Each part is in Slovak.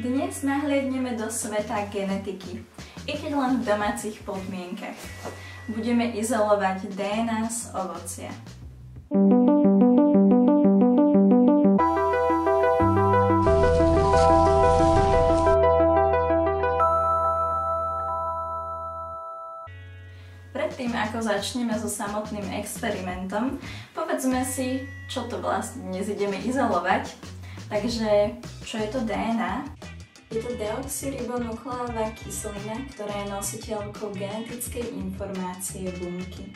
Dnes nahliadneme do sveta genetiky, i keď len v domácich podmienkach. Budeme izolovať DNA z ovocia. Predtým, ako začneme so samotným experimentom, povedzme si, čo to vlastne dnes ideme izolovať. Takže, čo je to DNA? Je to deoxyribonukleová kyselina, ktorá je nositeľkou genetickej informácie bunky.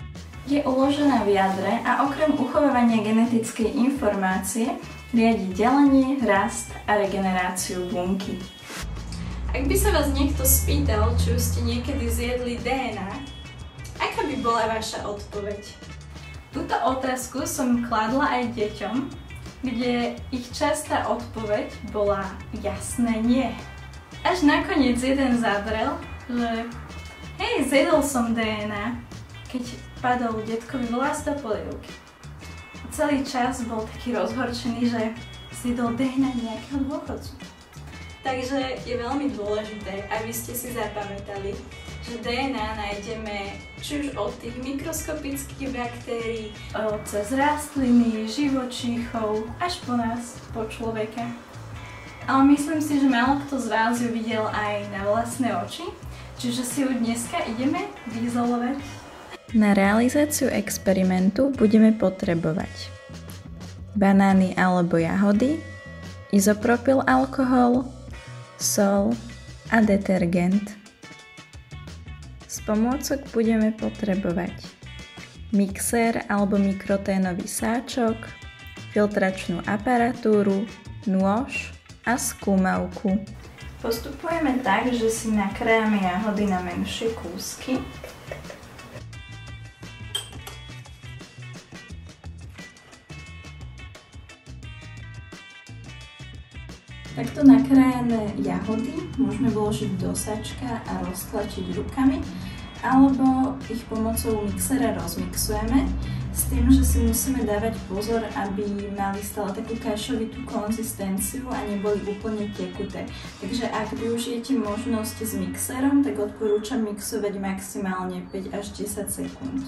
Je uložená v jadre a okrem uchovávania genetickej informácie riadi delenie, rast a regeneráciu bunky. Ak by sa vás niekto spýtal, či už ste niekedy zjedli DNA, Aká by bola vaša odpoveď? Túto otázku som kladla aj deťom, kde ich častá odpoveď bola jasné nie. Až nakoniec jeden zadrel, že hej, zjedol som DNA, keď padol detkovi vlas do polievky. Celý čas bol taký rozhorčený, že zjedol DNA nejakého dôchodcu. Takže je veľmi dôležité, aby ste si zapamätali, že DNA nájdeme či už od tých mikroskopických baktérií, cez rastliny, živočíchov, až po nás, po človeka. Ale myslím si, že málo kto z vás ju videl aj na vlastné oči, čiže si ju dneska ideme vyzolovať. Na realizáciu experimentu budeme potrebovať banány alebo jahody, izopropyl alkohol, sol a detergent. Z pomôcok budeme potrebovať mixer alebo mikroténový sáčok, filtračnú aparatúru, nôž a skúmavku. Postupujeme tak, že si nakrájame jahody na menšie kúsky. Takto nakrájané jahody môžeme vložiť do sačka a roztlačiť rukami alebo ich pomocou mixera rozmixujeme s tým, že si musíme dávať pozor, aby mali stále takú kašovitú konzistenciu a neboli úplne tekuté. Takže ak využijete možnosť s mixerom, tak odporúčam mixovať maximálne 5 až 10 sekúnd.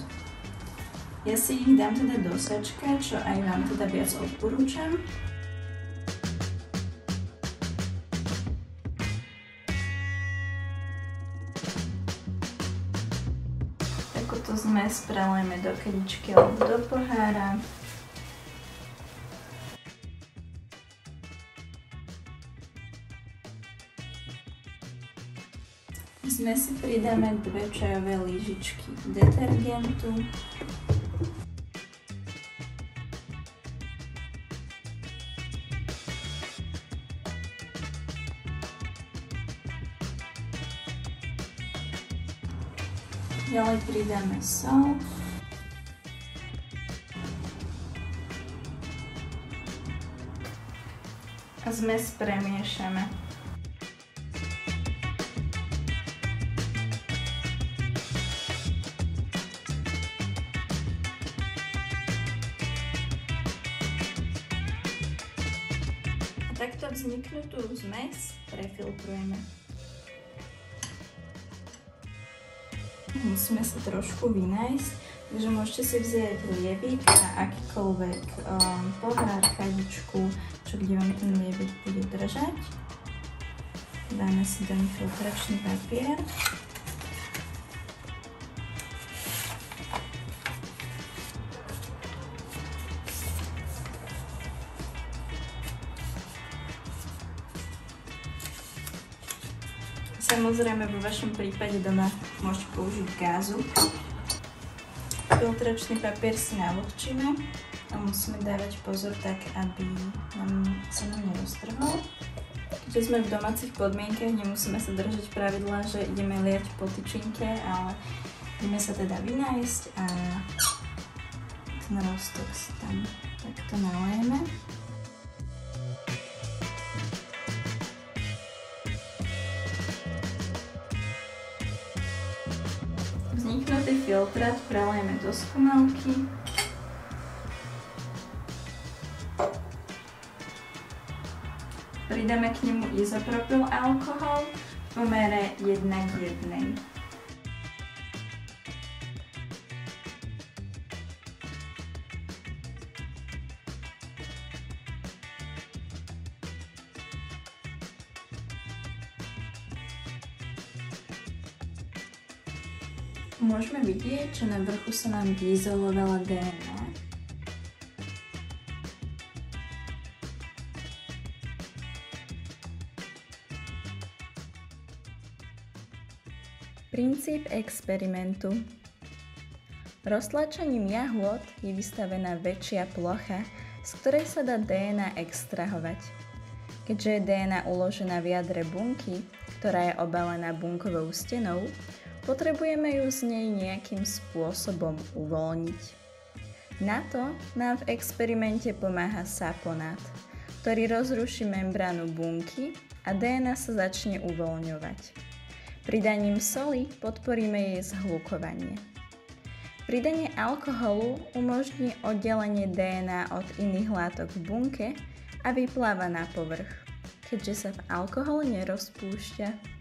Ja si ich dám teda do sačka, čo aj vám teda viac odporúčam. Takúto zmes prelejeme do kedičky alebo do pohára. V zmesi pridáme dve čajové lyžičky detergentu. Ďalej pridáme sol. A zmes premiešame. Takto vzniknutú zmes prefiltrujeme. Musíme sa trošku vynájsť, takže môžete si vziať liebik a akýkoľvek um, pohár, kadičku, čo kde vám ten liebik bude držať. Dáme si do nich filtračný papier. Samozrejme vo vašom prípade doma môžete použiť gázu. Filtračný papier si navlhčíme a musíme dávať pozor tak, aby nám sa nám neroztrhol. Keďže sme v domácich podmienkach, nemusíme sa držať pravidla, že ideme liať po tyčinke, ale ideme sa teda vynájsť a ten roztok si tam takto nalejeme. Vzniknutý filtrát prelejeme do skúmalky. pridáme k nemu izopropyl alkohol v pomere 1 k 1. Môžeme vidieť, že na vrchu sa nám vyizolovala DNA. Princíp experimentu Roztlačením jahôd je vystavená väčšia plocha, z ktorej sa dá DNA extrahovať. Keďže je DNA uložená v jadre bunky, ktorá je obalená bunkovou stenou, Potrebujeme ju z nej nejakým spôsobom uvoľniť. Na to nám v experimente pomáha saponát, ktorý rozruší membránu bunky a DNA sa začne uvoľňovať. Pridaním soli podporíme jej zhlukovanie. Pridanie alkoholu umožní oddelenie DNA od iných látok v bunke a vypláva na povrch, keďže sa v alkohole nerozpúšťa.